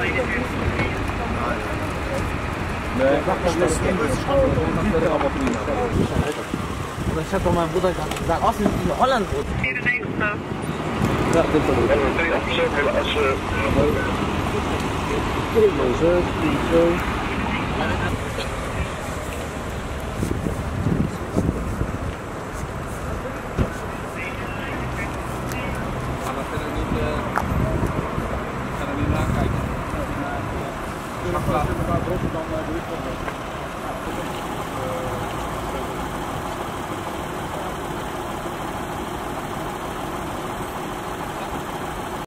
man gerade gerne. Ich hab doch meinem Bruder gesagt, aus in Holland. Ja, dit is het. Als, Zo, zo. Gracias.